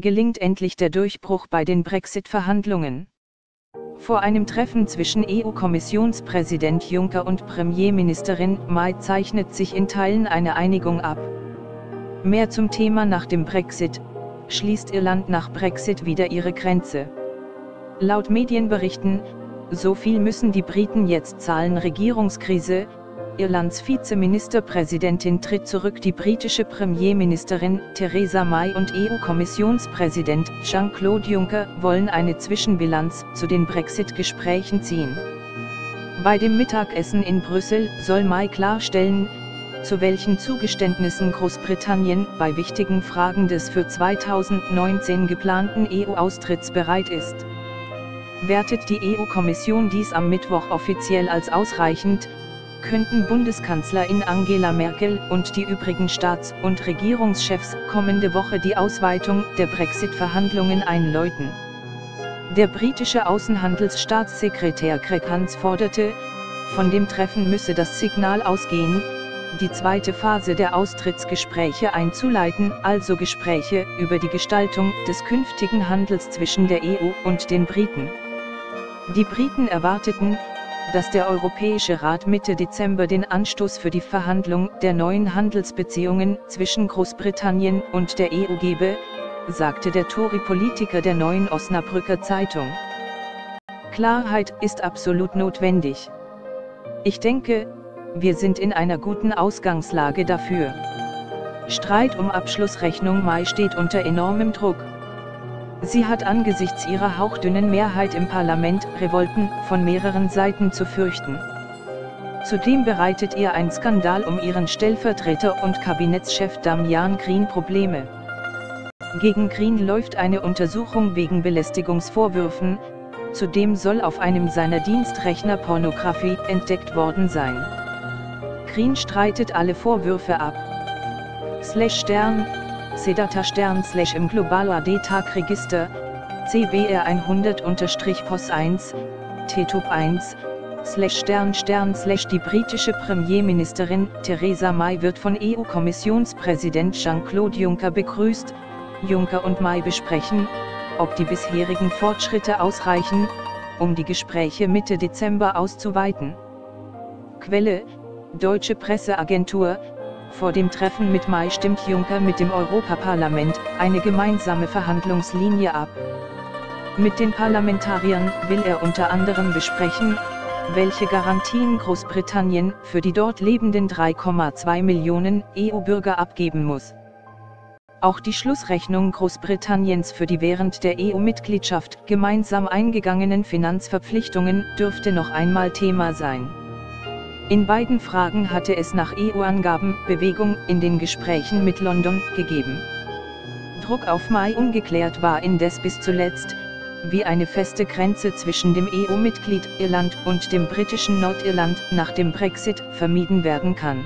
gelingt endlich der Durchbruch bei den Brexit-Verhandlungen. Vor einem Treffen zwischen EU-Kommissionspräsident Juncker und Premierministerin May zeichnet sich in Teilen eine Einigung ab. Mehr zum Thema nach dem Brexit, schließt Irland nach Brexit wieder ihre Grenze. Laut Medienberichten, so viel müssen die Briten jetzt zahlen Regierungskrise, Irlands Vizeministerpräsidentin tritt zurück. Die britische Premierministerin Theresa May und EU-Kommissionspräsident Jean-Claude Juncker wollen eine Zwischenbilanz zu den Brexit-Gesprächen ziehen. Bei dem Mittagessen in Brüssel soll May klarstellen, zu welchen Zugeständnissen Großbritannien bei wichtigen Fragen des für 2019 geplanten EU-Austritts bereit ist. Wertet die EU-Kommission dies am Mittwoch offiziell als ausreichend, könnten Bundeskanzlerin Angela Merkel und die übrigen Staats- und Regierungschefs kommende Woche die Ausweitung der Brexit-Verhandlungen einläuten. Der britische Außenhandelsstaatssekretär Craig Hans forderte, von dem Treffen müsse das Signal ausgehen, die zweite Phase der Austrittsgespräche einzuleiten, also Gespräche über die Gestaltung des künftigen Handels zwischen der EU und den Briten. Die Briten erwarteten, dass der Europäische Rat Mitte Dezember den Anstoß für die Verhandlung der neuen Handelsbeziehungen zwischen Großbritannien und der EU gebe, sagte der Tory-Politiker der neuen Osnabrücker Zeitung. Klarheit ist absolut notwendig. Ich denke, wir sind in einer guten Ausgangslage dafür. Streit um Abschlussrechnung Mai steht unter enormem Druck. Sie hat angesichts ihrer hauchdünnen Mehrheit im Parlament Revolten von mehreren Seiten zu fürchten. Zudem bereitet ihr ein Skandal um ihren Stellvertreter und Kabinettschef Damian Green Probleme. Gegen Green läuft eine Untersuchung wegen Belästigungsvorwürfen, zudem soll auf einem seiner Dienstrechner Pornografie entdeckt worden sein. Green streitet alle Vorwürfe ab. Slash Stern, Sedata Stern slash im Global AD-Tag Register, CBR 100-POS 1, TTUP 1, slash Stern Stern slash die britische Premierministerin Theresa May wird von EU-Kommissionspräsident Jean-Claude Juncker begrüßt, Juncker und May besprechen, ob die bisherigen Fortschritte ausreichen, um die Gespräche Mitte Dezember auszuweiten. Quelle, Deutsche Presseagentur, vor dem Treffen mit May stimmt Juncker mit dem Europaparlament eine gemeinsame Verhandlungslinie ab. Mit den Parlamentariern will er unter anderem besprechen, welche Garantien Großbritannien für die dort lebenden 3,2 Millionen EU-Bürger abgeben muss. Auch die Schlussrechnung Großbritanniens für die während der EU-Mitgliedschaft gemeinsam eingegangenen Finanzverpflichtungen dürfte noch einmal Thema sein. In beiden Fragen hatte es nach EU-Angaben Bewegung in den Gesprächen mit London gegeben. Druck auf Mai ungeklärt war indes bis zuletzt, wie eine feste Grenze zwischen dem EU-Mitglied Irland und dem britischen Nordirland nach dem Brexit vermieden werden kann.